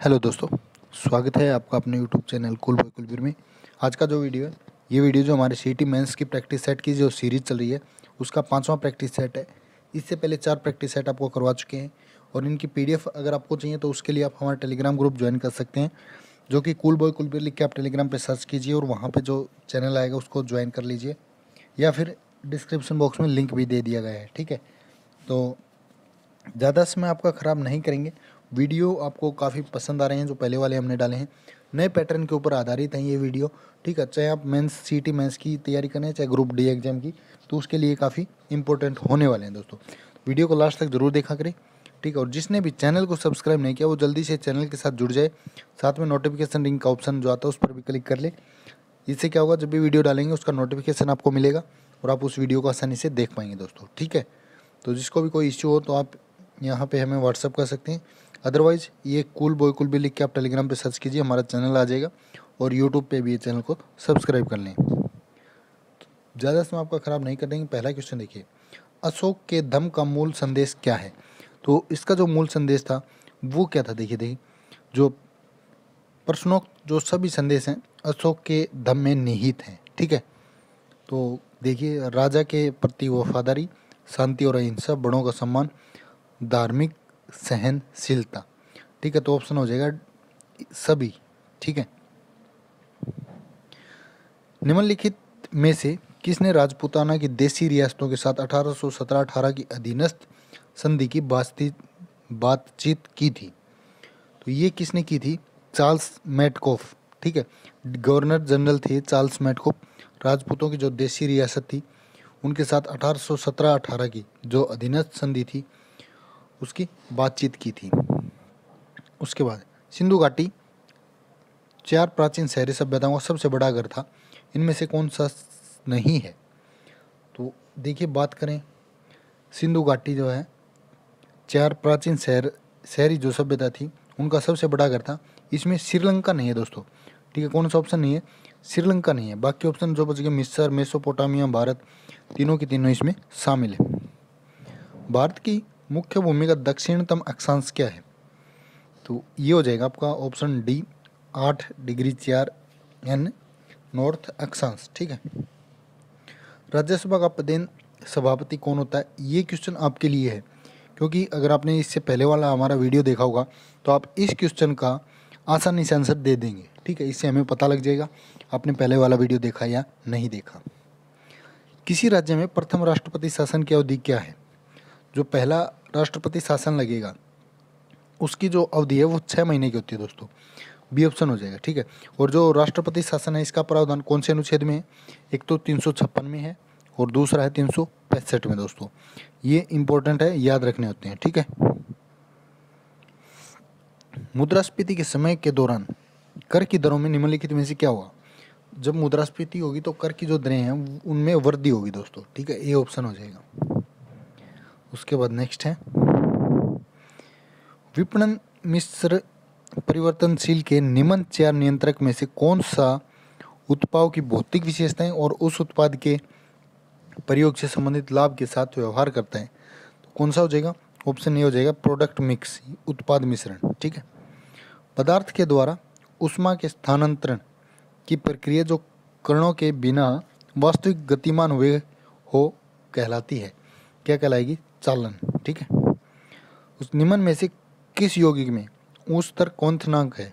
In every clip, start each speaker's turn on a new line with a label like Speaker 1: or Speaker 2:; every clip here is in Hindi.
Speaker 1: हेलो दोस्तों, स्वागत है आपका अपने YouTube channel cool boy Kulbir में। आज का जो वीडियो है, ये वीडियो जो हमारे सी टी मेंस की प्रैक्टिस सेट की जो सीरीज़ चल रही है, उसका पांचवा प्रैक्टिस सेट है। इससे पहले चार प्रैक्टिस सेट आपको करवा चुके हैं और इनकी पीडीएफ अगर आपको चाहिए तो उसके लिए आप हमारा टेलीग्राम ग्रुप ज्वाइन कर सकते हैं, जो कि कुल बॉय कुलबीर लिख के आप टेलीग्राम पर सर्च कीजिए और वहाँ पर जो चैनल आएगा उसको ज्वाइन कर लीजिए। या फिर डिस्क्रिप्शन बॉक्स में लिंक भी दे दिया गया है, ठीक है? तो ज़्यादा समय आपका ख़राब नहीं करेंगे वीडियो आपको काफ़ी पसंद आ रहे हैं, जो पहले वाले हमने डाले हैं। नए पैटर्न के ऊपर आधारित हैं ये वीडियो, ठीक है? चाहे आप मेंस सी टी मेंस की तैयारी करें चाहे ग्रुप डी एग्ज़ाम की तो उसके लिए काफ़ी इंपॉर्टेंट होने वाले हैं दोस्तों। वीडियो को लास्ट तक ज़रूर देखा करें, ठीक है? और जिसने भी चैनल को सब्सक्राइब नहीं किया, वो जल्दी से चैनल के साथ जुड़ जाए। साथ में नोटिफिकेशन रिंग का ऑप्शन जो आता है, उस पर भी क्लिक कर ले। इससे क्या होगा, जब भी वीडियो डालेंगे, उसका नोटिफिकेशन आपको मिलेगा और आप उस वीडियो को आसानी से देख पाएँगे दोस्तों, ठीक है? तो जिसको भी कोई इश्यू हो तो आप यहाँ पे हमें व्हाट्सअप कर सकते हैं। अदरवाइज़ ये कूल बॉय कुल भी लिख के आप टेलीग्राम पे सर्च कीजिए, हमारा चैनल आ जाएगा और यूट्यूब पे भी ये चैनल को सब्सक्राइब कर लें। ज़्यादा समय आपका ख़राब नहीं कर देंगे। पहला क्वेश्चन देखिए, अशोक के धम का मूल संदेश क्या है? तो इसका जो मूल संदेश था, वो क्या था? देखिए देखिए, जो प्रश्नोक्त जो सभी संदेश हैं, अशोक के धम में निहित हैं, ठीक है? तो देखिए, राजा के प्रति वफादारी, शांति और अहिंसा, बड़ों का सम्मान, धार्मिक सहनशीलता। ठीक है तो ऑप्शन हो जाएगा सभी। ठीक है? निम्नलिखित में से किसने राजपूताना की देसी रियासतों के साथ 1817-18 की अधीनस्थ संधि की बातचीत बातचीत की थी? तो ये किसने की थी? Charles Metcalfe. ठीक है? गवर्नर जनरल थे चार्ल्स मैटकोफ। राजपूतों की जो देसी रियासत थी, उनके साथ 1817-18 की जो अधीनस्थ संधि थी उसकी बातचीत की थी। उसके बाद सिंधु घाटी, चार प्राचीन शहरी सभ्यताओं का सबसे बड़ा घर था। इनमें से कौन सा नहीं है? तो देखिए, बात करें, सिंधु घाटी जो है, चार प्राचीन शहर, शहरी जो सभ्यता थी, उनका सबसे बड़ा घर था। इसमें श्रीलंका नहीं है दोस्तों। ठीक है, कौन सा ऑप्शन नहीं है? श्रीलंका नहीं है। बाकी ऑप्शन जो बच गए, मिस्र, मेसोपोटामिया, भारत, तीनों की तीनों इसमें शामिल है। भारत की मुख्य भूमि का दक्षिणतम अक्षांश क्या है? तो ये हो जाएगा आपका ऑप्शन डी, आठ डिग्री चार एन नॉर्थ अक्षांश, ठीक है? राज्यसभा का पदेन सभापति कौन होता है? ये क्वेश्चन आपके लिए है, क्योंकि अगर आपने इससे पहले वाला हमारा वीडियो देखा होगा तो आप इस क्वेश्चन का आसानी से आंसर दे देंगे, ठीक है? इससे हमें पता लग जाएगा, आपने पहले वाला वीडियो देखा या नहीं देखा। किसी राज्य में प्रथम राष्ट्रपति शासन की अवधि क्या है? जो पहला राष्ट्रपति शासन लगेगा। उसकी जो अवधि है, वो छः महीने की होती है दोस्तों। बी ऑप्शन हो जाएगा, ठीक है? और जो राष्ट्रपति शासन है, इसका प्रावधान कौन से अनुच्छेद में है? एक तो तीन सौ छप्पन में है और दूसरा है तीन सौ पैंसठ में दोस्तों। ये इंपॉर्टेंट है, याद रखने होते हैं, ठीक है? मुद्रास्फीति के समय के दौरान कर की दरों में निम्नलिखित में से क्या हुआ? जब मुद्रास्फीति होगी तो कर की जो दरें हैं, उनमें वृद्धि होगी दोस्तों, ठीक है? ए ऑप्शन हो जाएगा। उसके बाद नेक्स्ट है। विपणन मिश्र परिवर्तनशील के निम्न चार नियंत्रक में से कौन सा उत्पाद की भौतिक विशेषताएँ और उस उत्पाद के प्रयोग से संबंधित लाभ के साथ व्यवहार करता है? तो कौन सा हो जाएगा? ऑप्शन ए हो जाएगा प्रोडक्ट मिक्स उत्पाद मिश्रण, ठीक है? पदार्थ के द्वारा उष्मा के स्थानांतरण की प्रक्रिया जो कणों के बिना वास्तविक गतिमान हुए हो, कहलाती है। क्या कहलाएगी? चालन, ठीक है? उस निम्न में से किस यौगिक में उच्च स्तर कौंथनांक है?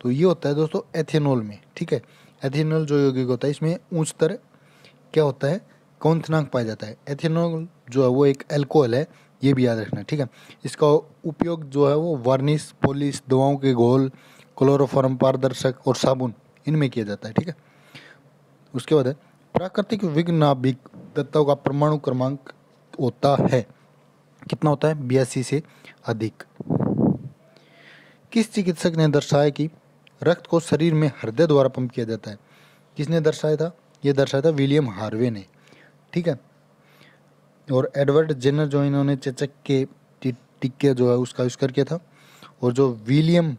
Speaker 1: तो ये होता है दोस्तों एथेनॉल में, ठीक है? एथेनॉल जो यौगिक होता है, इसमें उच्च स्तर क्या होता है? कौंथनांक पाया जाता है? एथेनॉल जो है वो एक एल्कोहल है, ये भी याद रखना, ठीक है? इसका उपयोग जो है वो वार्निश पॉलिश दवाओं के घोल क्लोरोफॉर्म पारदर्शक और साबुन, इनमें किया जाता है, ठीक है? उसके बाद है, प्राकृतिक विघ्नाभिक तत्वों का परमाणु क्रमांक होता है। कितना होता है? बयासी से अधिक। किस चिकित्सक ने दर्शाया कि रक्त को शरीर में हृदय द्वारा पंप किया जाता है? किसने दर्शाया था? ये दर्शाया था विलियम हार्वे ने। ठीक है? और एडवर्ड जेनर जो इन्होंने चेचक के टिक्के जो है उसका आविष्कार किया था, और जो विलियम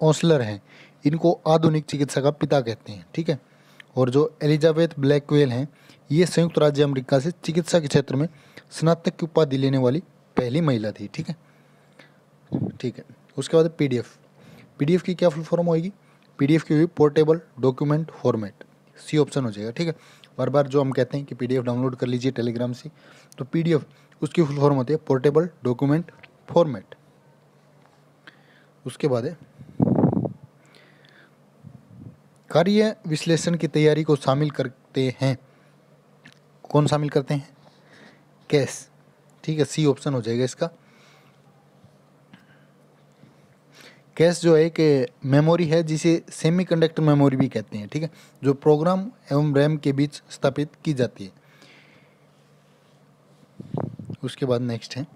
Speaker 1: ओसलर हैं, इनको आधुनिक चिकित्सा का पिता कहते हैं। ठीक है? और जो एलिजाबेथ ब्लैकवेल हैं, ये संयुक्त राज्य अमेरिका से चिकित्सा के क्षेत्र में स्नातक की उपाधि लेने वाली पहली महिला थी, ठीक है? ठीक है। उसके बाद पीडीएफ पीडीएफ की क्या फुल फॉर्म होगी पीडीएफ की हुई portable document format C option हो जाएगा, ठीक है? बार बार जो हम कहते हैं कि पीडीएफ डाउनलोड कर लीजिए टेलीग्राम से तो पीडीएफ उसकी फुल फॉर्म होती है पोर्टेबल डॉक्यूमेंट फॉर्मेट उसके बाद कार्य विश्लेषण की तैयारी को शामिल करते हैं। कौन शामिल करते हैं? कैश ठीक है सी ऑप्शन हो जाएगा इसका। कैश जो है कि मेमोरी है, जिसे सेमीकंडक्टर मेमोरी भी कहते हैं, ठीक है? जो प्रोग्राम एवं रैम के बीच स्थापित की जाती है। उसके बाद नेक्स्ट है।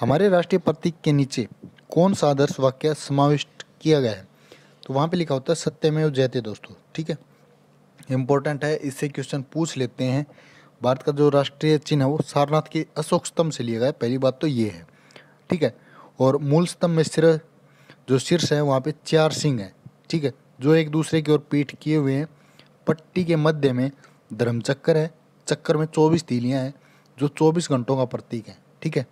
Speaker 1: हमारे राष्ट्रीय प्रतीक के नीचे कौन सा आदर्श वाक्य समाविष्ट किया गया है? तो वहाँ पे लिखा होता है, सत्यमेव जयते दोस्तों, ठीक है? इम्पोर्टेंट है, इससे क्वेश्चन पूछ लेते हैं। भारत का जो राष्ट्रीय चिन्ह है वो सारनाथ के अशोक स्तंभ से लिया गया पहली बात तो ये है, ठीक है? और मूल स्तंभ में सिर्फ़ जो शीर्ष है वहाँ पे चार सिंह हैं, ठीक है? जो एक दूसरे की ओर पीठ किए हुए हैं। पट्टी के मध्य में धर्म चक्कर है, चक्कर में चौबीस तीलियाँ हैं, जो चौबीस घंटों का प्रतीक है, ठीक है?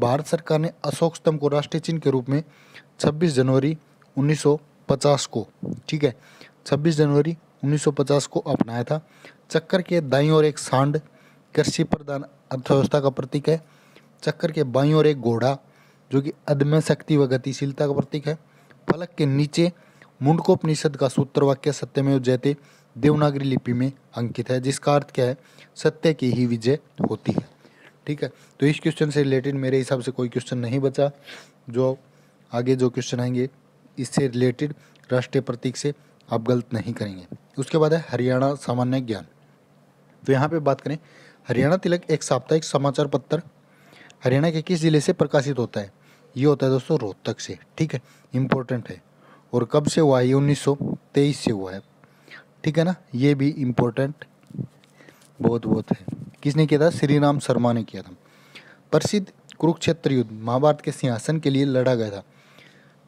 Speaker 1: भारत सरकार ने अशोक स्तंभ को राष्ट्रीय चिन्ह के रूप में 26 जनवरी 1950 को, ठीक है? 26 जनवरी 1950 को अपनाया था। चक्कर के दाई ओर एक सांड, कृषि प्रधान अर्थव्यवस्था का प्रतीक है। चक्कर के बाई ओर एक घोड़ा, जो कि अदम्य शक्ति व गतिशीलता का प्रतीक है। फलक के नीचे मुंडकोपनिषद का सूत्र वाक्य सत्यमेव जयते देवनागरी लिपि में अंकित है, जिसका अर्थ क्या है? सत्य की ही विजय होती है। ठीक है तो इस क्वेश्चन से रिलेटेड मेरे हिसाब से कोई क्वेश्चन नहीं बचा। जो आगे जो क्वेश्चन आएँगे, इससे रिलेटेड राष्ट्रीय प्रतीक से आप गलत नहीं करेंगे। उसके बाद है हरियाणा सामान्य ज्ञान। तो यहाँ पे बात करें, हरियाणा तिलक एक साप्ताहिक समाचार पत्र, हरियाणा के किस ज़िले से प्रकाशित होता है? ये होता है दोस्तों रोहतक से, ठीक है? इम्पोर्टेंट है। और कब से हुआ है? ये उन्नीस से हुआ है। ठीक है ना? ये भी इम्पोर्टेंट बहुत बहुत है। किसने किया था? श्री राम शर्मा ने किया था। प्रसिद्ध कुरुक्षेत्र युद्ध, महाभारत के सिंहासन के लिए लड़ा गया था।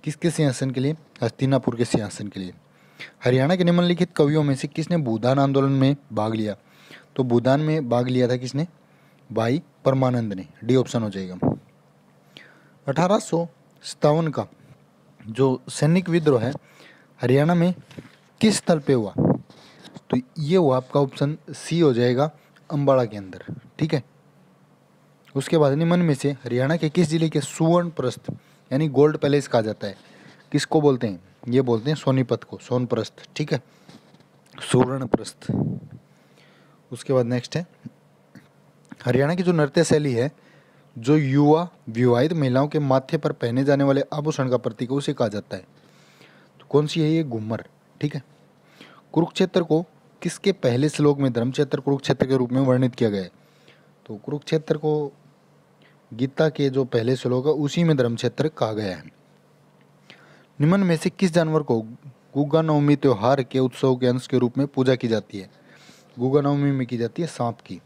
Speaker 1: किसके सिंहासन के लिए? हस्तिनापुर के सिंहासन के लिए। हरियाणा के निम्नलिखित कवियों में से किसने भूदान आंदोलन में भाग लिया? तो भूदान में भाग लिया था किसने? भाई परमानंद ने। डी ऑप्शन हो जाएगा। अठारह का जो सैनिक विद्रोह है, हरियाणा में किस स्थल पे हुआ? तो ये हुआ आपका ऑप्शन सी हो जाएगा अम्बाड़ा के अंदर। ठीक है? उसके बाद निम्न में से हरियाणा के किस ज़िले के सुवर्ण प्रस्थ यानी गोल्ड पैलेस कहा जाता है, किसको बोलते हैं? ये बोलते हैं सोनीपत को, सोनप्रस्थ। ठीक है? सुवर्ण प्रस्थ उसके बाद नेक्स्ट है। हरियाणा की जो नृत्य शैली है, जो युवा, विवाहित महिलाओं के माथे पर पहने जाने वाले आभूषण का प्रतीक है, उसे कहा जाता है। तो कौन सी है ये? घूमर, ठीक है? कुरुक्षेत्र को किसके पहले श्लोक में, धर्मक्षेत्र कुरुक्षेत्र के रूप में वर्णित किया गया है? तो कुरुक्षेत्र को गीता के जो पहले श्लोक है, उसी में धर्मक्षेत्र कहा गया है। निम्न में से किस जानवर को गुग्गा नवमी त्योहार के उत्सव के अंश के रूप में पूजा की जाती है? गुगा नवमी में की जाती है सांप की।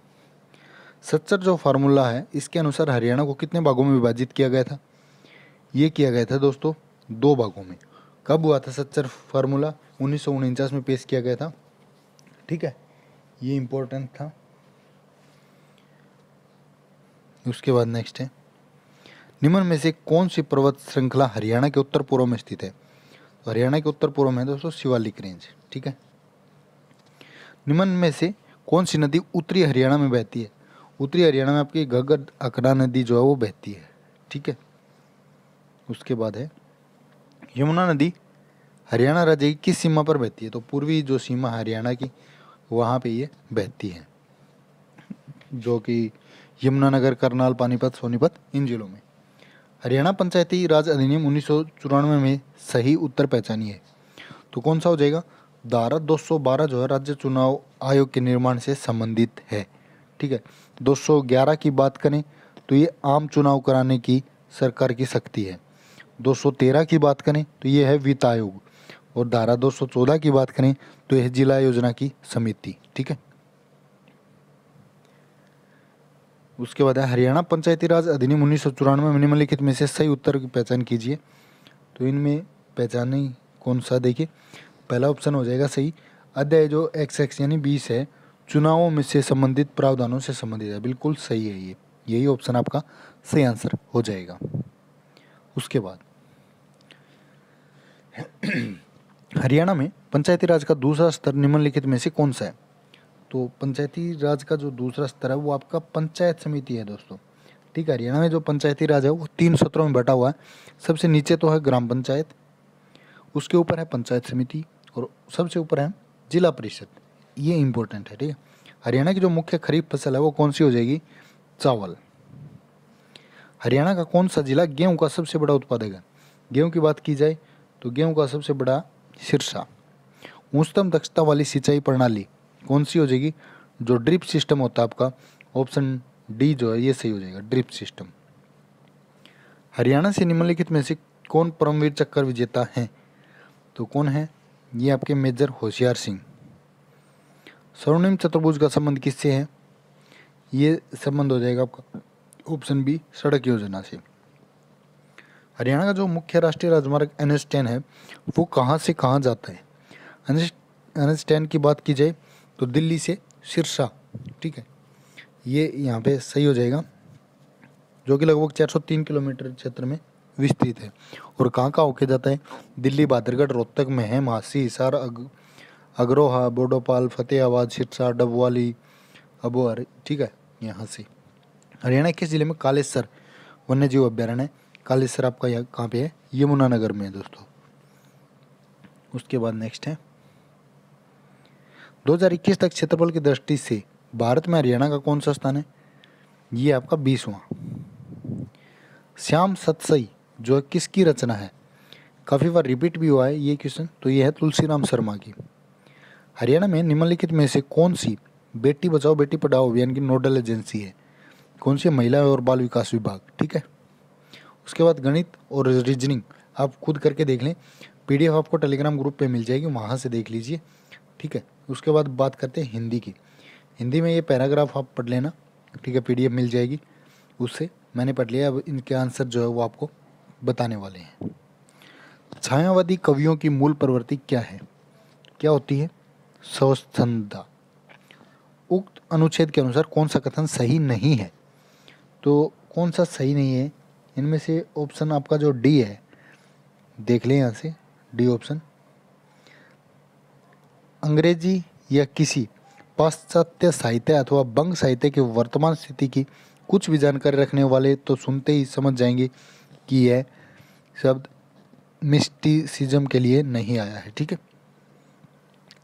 Speaker 1: सच्चर जो फार्मूला है, इसके अनुसार हरियाणा को कितने भागों में विभाजित किया गया था? ये किया गया था दोस्तों, दो भागों में। कब हुआ था सच्चर फार्मूला? उन्नीस सौ उनचास में पेश किया गया था। ठीक है, ये इम्पोर्टेंट था। उसके बाद नेक्स्ट है। निम्न में से कौन सी पर्वत श्रृंखला हरियाणा के उत्तर पूर्व में स्थित है? तो हरियाणा के उत्तर पूर्व में दोस्तों, शिवालिक रेंज ठीक है निम्न में से कौन सी नदी उत्तरी हरियाणा में बहती है? उत्तरी हरियाणा में आपकी घग्गर अकड़ा नदी जो है वो बहती है, ठीक है? उसके बाद है, यमुना नदी हरियाणा राज्य की किस सीमा पर बहती है? तो पूर्वी जो सीमा हरियाणा की, वहाँ पे ये बहती है, जो कि यमुनानगर, करनाल, पानीपत, सोनीपत, इन जिलों में। हरियाणा पंचायती राज अधिनियम उन्नीस सौ चौरानवे में सही उत्तर पहचानी है तो कौन सा हो जाएगा? धारा 212 जो है राज्य चुनाव आयोग के निर्माण से संबंधित है, ठीक है? 211 की बात करें तो ये आम चुनाव कराने की सरकार की शक्ति है। 213 की बात करें तो ये है वित्त आयोग और धारा 214 की बात करें तो यह जिला योजना की समिति, ठीक है? उसके बाद है हरियाणा पंचायती राज अधिनियम उन्नीस सौ चौरानवे निम्नलिखित में से सही उत्तर की पहचान कीजिए। तो इनमें पहचान कौन सा देखिए? पहला ऑप्शन हो जाएगा सही। अध्याय जो एक्स एक्स यानी बीस है, चुनावों में से संबंधित प्रावधानों से संबंधित है। बिल्कुल सही है ये। यही ऑप्शन आपका सही आंसर हो जाएगा। उसके बाद हरियाणा में पंचायती राज का दूसरा स्तर निम्नलिखित में से कौन सा है? तो पंचायती राज का जो दूसरा स्तर है, वो आपका पंचायत समिति है दोस्तों। ठीक है, हरियाणा में जो पंचायती राज है, वो तीन सत्रों में बटा हुआ है। सबसे नीचे तो है ग्राम पंचायत, उसके ऊपर है पंचायत समिति और सबसे ऊपर है जिला परिषद। ये इंपॉर्टेंट है, ठीक है? हरियाणा की जो मुख्य खरीफ फ़सल है, वो कौन सी हो जाएगी? चावल। हरियाणा का कौन सा जिला गेहूँ का सबसे बड़ा उत्पादक है? गेहूँ की बात की जाए तो गेहूँ का सबसे बड़ा सिरसा। उच्चतम दक्षता वाली सिंचाई प्रणाली कौन सी हो जाएगी? जो ड्रिप सिस्टम होता है आपका, ऑप्शन डी जो है, ये सही हो जाएगा, ड्रिप सिस्टम। हरियाणा से निम्नलिखित में से कौन परमवीर चक्कर विजेता है? तो कौन है? ये आपके मेजर होशियार सिंह। स्वर्णिम चतुर्भुज का संबंध किससे है? ये संबंध हो जाएगा आपका ऑप्शन बी, सड़क योजना से। हरियाणा का जो मुख्य राष्ट्रीय राजमार्ग एन एच टेन है, वो कहाँ से कहाँ जाता है? एन एच टेन की बात की जाए तो दिल्ली से सिरसा, ठीक है? ये यहाँ पे सही हो जाएगा, जो कि लगभग 403 किलोमीटर क्षेत्र में विस्तृत है। और कहाँ कहाँ होके जाता है? दिल्ली बादरगढ़ रोहतक में है। मासी हिसार अग, अग्रोहा बोडोपाल फतेहाबाद सिरसा डबवाली अबोहर ठीक है यहाँ से। हरियाणा किस ज़िले में? कालेसर वन्य जीव अभ्यारण्य है। कालेसर आपका यहाँ कहाँ पे है? यमुनानगर में है दोस्तों। उसके बाद नेक्स्ट है। 2021 तक क्षेत्रफल की दृष्टि से भारत में हरियाणा का कौन सा स्थान है? ये आपका बीसवां। श्याम सतसई जो किसकी रचना है? काफ़ी बार रिपीट भी हुआ है ये क्वेश्चन तो ये है तुलसीराम शर्मा की। हरियाणा में निम्नलिखित में से कौन सी बेटी बचाओ, बेटी पढ़ाओ अभियान की नोडल एजेंसी है? कौन सी महिला और बाल विकास विभाग, ठीक है? उसके बाद गणित और रीजनिंग आप खुद करके देख लें। पीडीएफ आपको टेलीग्राम ग्रुप पे मिल जाएगी, वहाँ से देख लीजिए, ठीक है? उसके बाद बात करते हैं हिंदी की। हिंदी में ये पैराग्राफ आप पढ़ लेना, ठीक है? पीडीएफ मिल जाएगी उससे। मैंने पढ़ लिया, अब इनके आंसर जो है वो आपको बताने वाले हैं। छायावादी कवियों की मूल प्रवृत्ति क्या है? क्या होती है? स्वच्छंदा उक्त अनुच्छेद के अनुसार कौन सा कथन सही नहीं है? तो कौन सा सही नहीं है? इनमें से ऑप्शन आपका जो डी है, देख लें यहाँ से, डी ऑप्शन। अंग्रेज़ी या किसी पाश्चात्य साहित्य अथवा बंग साहित्य की वर्तमान स्थिति की कुछ भी जानकारी रखने वाले तो सुनते ही समझ जाएँगे कि यह शब्द मिस्टिसिज्म के लिए नहीं आया है, ठीक है?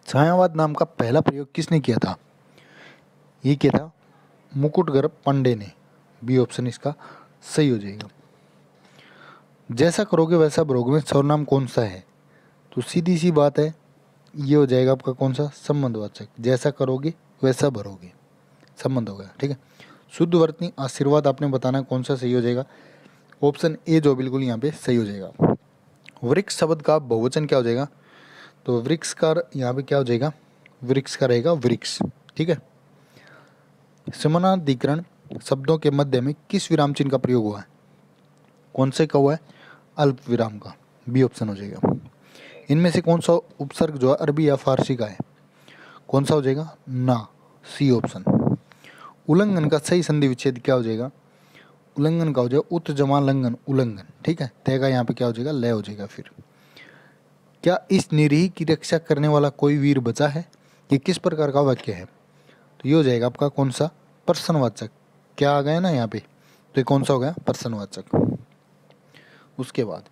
Speaker 1: छायावाद नाम का पहला प्रयोग किसने किया था? ये किया था मुकुट गर्भ पांडे ने। बी ऑप्शन इसका सही हो जाएगा। जैसा करोगे वैसा भरोगे में सर्वनाम कौन सा है? तो सीधी सी बात है, ये हो जाएगा आपका कौन सा? संबंधवाचक। जैसा करोगे वैसा भरोगे संबंध हो गया, ठीक है? शुद्ध वर्तनी आशीर्वाद आपने बताना कौन सा सही हो जाएगा? ऑप्शन ए जो बिल्कुल यहाँ पे सही हो जाएगा। वृक्ष शब्द का बहुवचन क्या हो जाएगा? तो वृक्ष का यहाँ पे क्या हो जाएगा? वृक्ष का रहेगा वृक्ष, ठीक है? समानाधिकरण शब्दों के मध्य में किस विराम चिन्ह का प्रयोग हुआ है? कौन से का हुआ है? अल्प विराम का, बी ऑप्शन हो जाएगा। इनमें से कौन सा उपसर्ग जो है अरबी या फारसी का है? कौन सा हो जाएगा? ना, सी ऑप्शन। उल्लंघन का सही संधि विच्छेद क्या हो जाएगा? उल्लंघन का हो जाएगा उत जमा लंघन, उल्लंघन, ठीक है? तय का यहाँ पे क्या हो जाएगा? लय हो जाएगा फिर। क्या इस निरीह की रक्षा करने वाला कोई वीर बचा है? ये किस प्रकार का वाक्य है? तो ये हो जाएगा आपका कौन सा? प्रश्नवाचक। क्या आ गया ना यहाँ पे? तो ये कौन सा हो गया? प्रश्नवाचक। उसके बाद,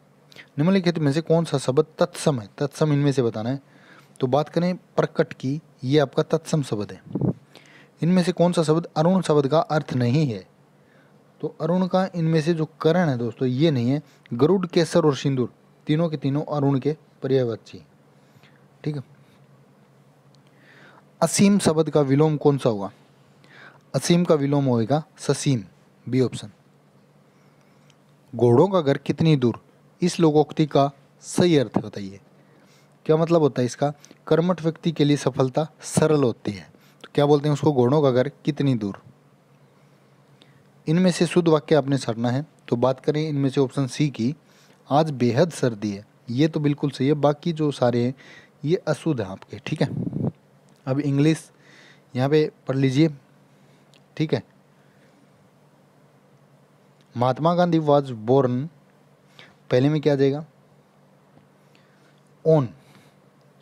Speaker 1: निम्नलिखित में से कौन सा शब्द तत्सम है? तत्सम इनमें से बताना है। तो बात करें प्रकट की, ये आपका तत्सम शब्द है। इनमें से कौन सा शब्द अरुण शब्द का अर्थ नहीं है? तो अरुण का इनमें से जो करण है दोस्तों, ये नहीं है, गरुड़, केसर और सिंदूर, तीनों के तीनों अरुण के पर्यायवाची ठीक है? असीम शब्द का विलोम कौन सा होगा असीम का विलोम होएगा ससीम, बी ऑप्शन। घोड़ों का घर कितनी दूर? इस लोकोक्ति का सही अर्थ बताइए। क्या मतलब होता है इसका? कर्मठ व्यक्ति के लिए सफलता सरल होती है। तो क्या बोलते हैं उसको? घोड़ों का घर कितनी दूर? इनमें से शुद्ध वाक्य आपने छाटना है। तो बात करें इनमें से ऑप्शन सी की। आज बेहद सर्दी है। ये तो बिल्कुल सही है। बाकी जो सारे हैं, ये अशुद्ध हैं आपके, ठीक है? अब इंग्लिश यहाँ पे पढ़ लीजिए। ठीक है? महात्मा गांधी वाज बोर्न पहले में क्या आ जाएगा? ओन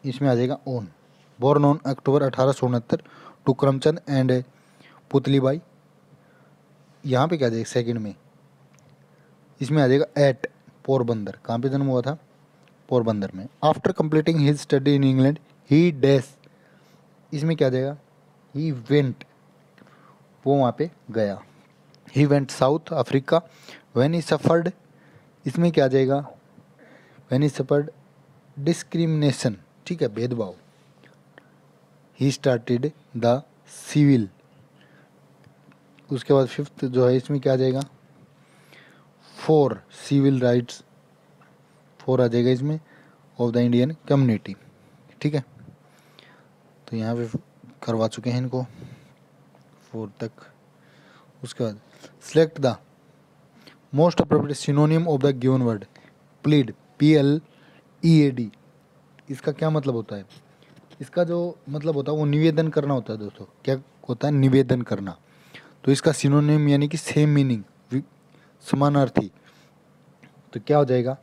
Speaker 1: इसमें आ जाएगा ओन बोर्न ऑन अक्टूबर अठारह सौ उनहत्तर टू करमचंद एंड पुतलीबाई। यहाँ पे क्या आ जाएगा सेकंड में। इसमें आ जाएगा एट पोरबंदर। कहाँ पे जन्म हुआ था? पोरबंदर में। After completing his study in England he dash इसमें क्या आ जाएगा ही वेंट वो वहाँ पे गया। He went South Africa when he suffered इसमें क्या आ जाएगा वैन ही सफर्ड डिस्क्रिमिनेशन ठीक है, भेदभाव। ही स्टार्टेड द सिविल उसके बाद फिफ्थ जो है, इसमें क्या आ जाएगा? फोर सिविल राइट्स फोर आ जाएगा इसमें ऑफ़ द इंडियन कम्युनिटी ठीक है? तो यहाँ पे करवा चुके हैं इनको. फोर तक. उसके बाद select the most appropriate synonym of the given word plead P L E A D इसका क्या मतलब होता है? इसका जो मतलब होता है, वो निवेदन करना होता है दोस्तों. क्या होता है? निवेदन करना. तो इसका सिनोनियम यानी कि सेम मीनिंग समानार्थी तो क्या हो जाएगा?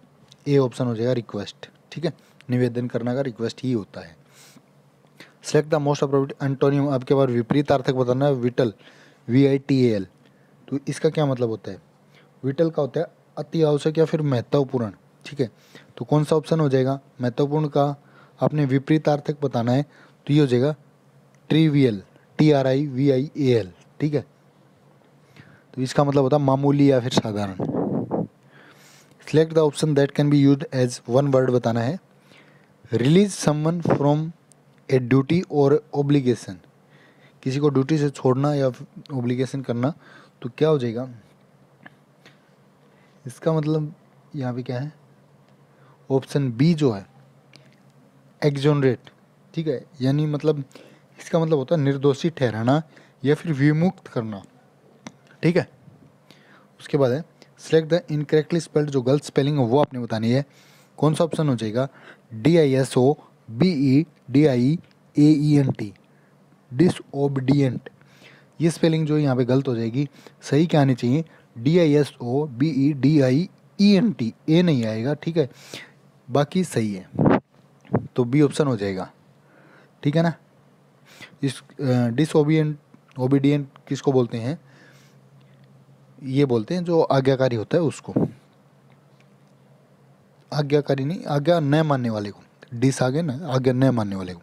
Speaker 1: ए ऑप्शन हो जाएगा रिक्वेस्ट ठीक है? निवेदन करना का रिक्वेस्ट ही होता है। Select the most appropriate antonym आपके बार विपरीत अर्थक बताना है, vital V I T L तो इसका क्या मतलब होता है? विटल का होता है अति आवश्यक या फिर महत्वपूर्ण, ठीक है? तो कौन सा ऑप्शन हो जाएगा? महत्वपूर्ण का आपने विपरीत विपरीतार्थक बताना है तो ये हो जाएगा trivial T R I V I A L ठीक है? तो इसका मतलब होता है मामूली या फिर साधारण। Select the option that can be used as one word बताना है। Release someone from a duty और ओब्लिगेशन किसी को ड्यूटी से छोड़ना या ओब्लिगेशन करना तो क्या हो जाएगा? इसका मतलब यहाँ पे क्या है? ऑप्शन बी जो है एक्जोनरेट ठीक है? यानी मतलब इसका मतलब होता है निर्दोषी ठहराना या फिर विमुक्त करना। ठीक है? उसके बाद है सिलेक्ट द इनकरेक्टली स्पेल्ड जो गलत स्पेलिंग है, वो आपने बतानी है। कौन सा ऑप्शन हो जाएगा? D I S O B E D I A E N T disobedient ये स्पेलिंग जो यहाँ पे गलत हो जाएगी। सही क्या आनी चाहिए? D I S O B E D I E N T A नहीं आएगा, ठीक है? बाकी सही है। तो बी ऑप्शन हो जाएगा। ठीक है ना? इस डिसओबियंट ओबीडियंट किसको बोलते हैं? ये बोलते हैं जो आज्ञाकारी होता है उसको। आज्ञाकारी नहीं, आज्ञा न मानने वाले को। डिस आगे ना, आज्ञा न मानने वाले को।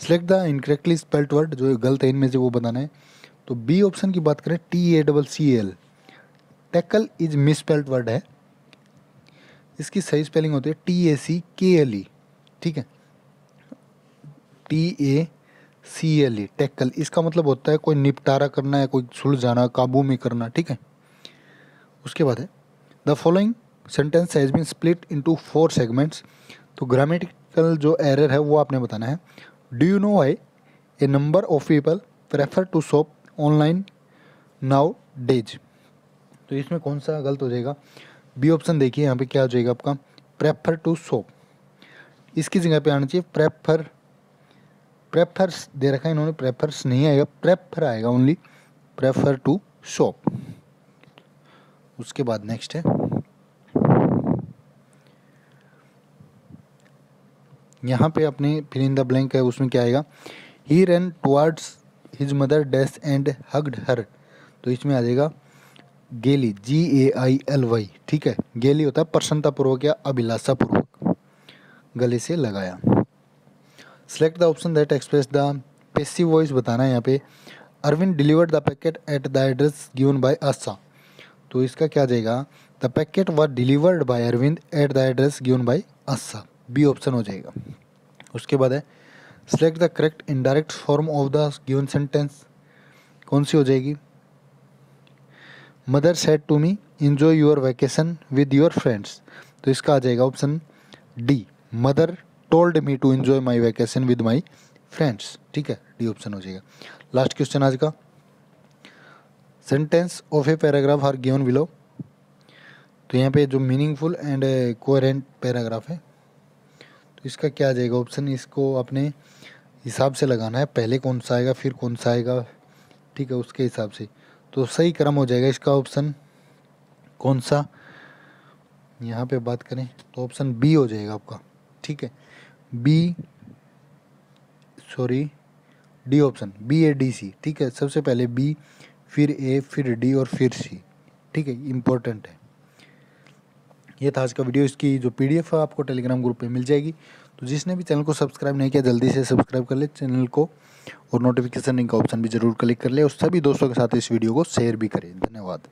Speaker 1: Select the incorrectly spelt word जो गलत है, इनमें से वो बताना है। तो बी ऑप्शन की बात करें T A double C L tackle is misspelt word है। इसकी सही स्पेलिंग होती है टी ए सी के एल ई ठीक है? T A C L E tackle इसका मतलब होता है कोई निपटारा करना है कोई सुलझाना, काबू में करना, ठीक है? उसके बाद है the following sentence has been split into four segments तो ग्रामेटिकल जो एरर है, वो आपने बताना है। Do you know I a number of people prefer to shop online nowadays तो इसमें कौन सा गलत हो जाएगा? बी ऑप्शन देखिए, यहाँ पे क्या हो जाएगा आपका? प्रेफर टू शॉप इसकी जगह पे आना चाहिए प्रेफर प्रेफर्स दे रखा है इन्होंने प्रेफर्स नहीं आएगा प्रेफर आएगा ओनली प्रेफर टू शॉप उसके बाद नेक्स्ट है। यहाँ पे अपने फिल इन द ब्लैंक है, उसमें क्या आएगा? He run towards his mother dash and hugged her तो इसमें आ जाएगा गेली जी ए आई एल वाई ठीक है? गेली होता है प्रसन्नतापूर्वक या अभिलाषापूर्वक। गले से लगाया। Select the option that express the passive voice बताना है यहाँ पे। Arvind delivered the packet at the address given by Asha तो इसका क्या जाएगा? The packet was delivered by Arvind at the address given by Asha B option हो जाएगा। उसके बाद है select the correct indirect form of the given sentence कौन सी हो जाएगी? Mother said to me enjoy your vacation with your friends तो इसका आ जाएगा option D mother told me to enjoy my vacation with my friends ठीक है डी ऑप्शन हो जाएगा। लास्ट क्वेश्चन आज का। Sentence of a paragraph are given below तो यहाँ पे जो मीनिंगफुल एंड कोरेंट पैराग्राफ है तो इसका क्या आ जाएगा ऑप्शन इसको अपने हिसाब से लगाना है। पहले कौन सा आएगा, फिर कौन सा आएगा? ठीक है, उसके हिसाब से। तो सही क्रम हो जाएगा इसका ऑप्शन कौन सा? यहाँ पे बात करें तो ऑप्शन बी हो जाएगा आपका। ठीक है? B sorry D option B A D C ठीक है? सबसे पहले बी फिर ए फिर डी और फिर सी ठीक है इम्पोर्टेंट है। ये था आज का वीडियो इसकी जो पीडीएफ है, आपको टेलीग्राम ग्रुप पे मिल जाएगी। तो जिसने भी चैनल को सब्सक्राइब नहीं किया, जल्दी से सब्सक्राइब कर ले चैनल को और नोटिफिकेशन रिंग का ऑप्शन भी ज़रूर क्लिक कर ले और सभी दोस्तों के साथ इस वीडियो को शेयर भी करें। धन्यवाद।